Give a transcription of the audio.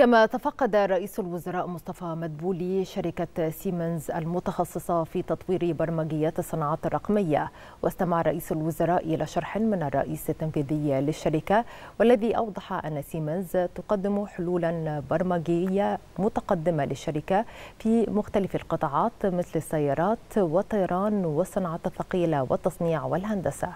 كما تفقد رئيس الوزراء مصطفى مدبولي شركة سيمنز المتخصصة في تطوير برمجيات الصناعات الرقمية. واستمع رئيس الوزراء إلى شرح من الرئيس التنفيذي للشركة والذي أوضح أن سيمنز تقدم حلولا برمجية متقدمة للشركة في مختلف القطاعات مثل السيارات والطيران والصناعات الثقيلة والتصنيع والهندسة.